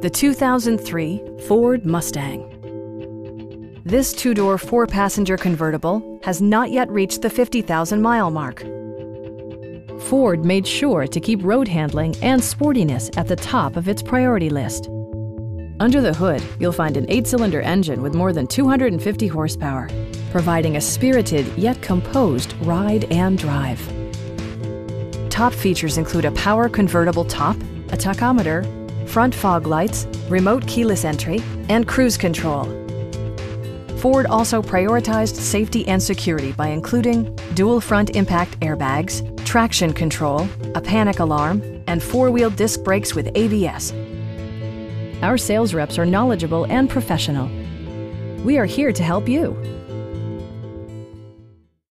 the 2003 Ford Mustang. This two-door, four-passenger convertible has not yet reached the 50,000-mile mark. Ford made sure to keep road handling and sportiness at the top of its priority list. Under the hood, you'll find an eight-cylinder engine with more than 250 horsepower, providing a spirited yet composed ride and drive. Top features include a power convertible top, a tachometer, front fog lights, remote keyless entry, and cruise control. Ford also prioritized safety and security by including dual front impact airbags, traction control, a panic alarm, and four-wheel disc brakes with ABS. Our sales reps are knowledgeable and professional. We are here to help you.